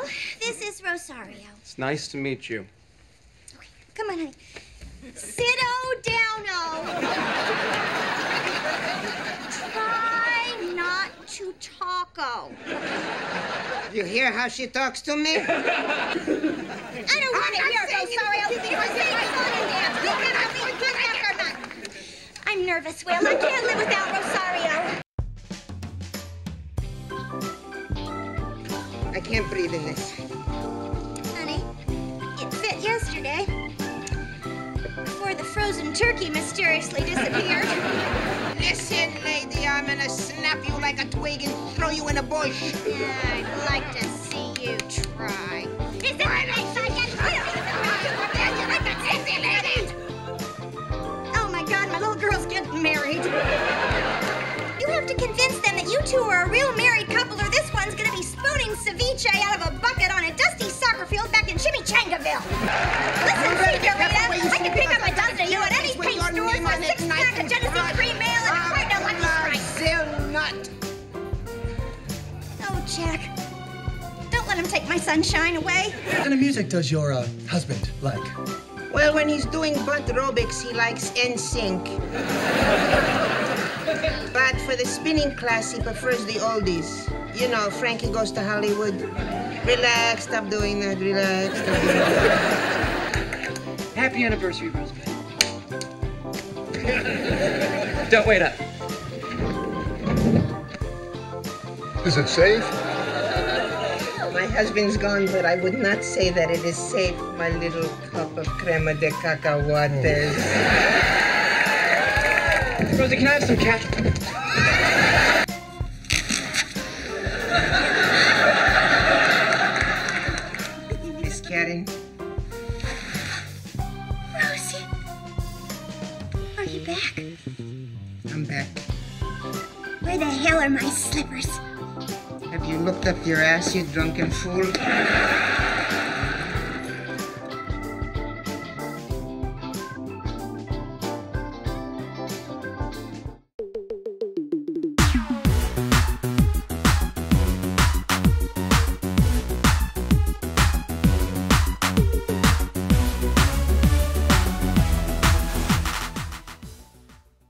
Will, this is Rosario. It's nice to meet you. Okay, come on, honey. Sit-o downo. Try not to talko. You hear how she talks to me? I don't want to hear Rosario. You're saying song and dance. You cannot be good after none. I'm nervous, Will. I can't live without Rosario. Can't breathe in this. Honey, it fit yesterday. Before the frozen turkey mysteriously disappeared. Listen, lady, I'm gonna snap you like a twig and throw you in a bush. Yeah, I'd like to see you try. Is it next Oh my god, my little girl's getting married. You have to convince them that you two are a real married couple or this one's gonna be spooning ceviche out of a bucket on a dusty soccer field back in Chimichangaville. Listen, Senorita, I can pick up a dozen of you at any paint store for a six-pack of Genesee cream ale and a quart of Lucky Strike. Brazil nut. Oh, Jack. Don't let him take my sunshine away. What kind of music does your uh, husband like? Well, when he's doing butt aerobics, he likes NSYNC. But for the spinning class, he prefers the oldies. You know, Frankie goes to Hollywood. Relax, stop doing that. Relax, stop doing that. Happy anniversary, Roosevelt. Don't wait up. Is it safe? My husband's gone, but I would not say that it is safe, my little cup of crema de cacahuates. Oh. Rosie, can I have some ketchup? Miss Karen, Rosie. Are you back? I'm back. Where the hell are my slippers? Have you looked up your ass, you drunken fool?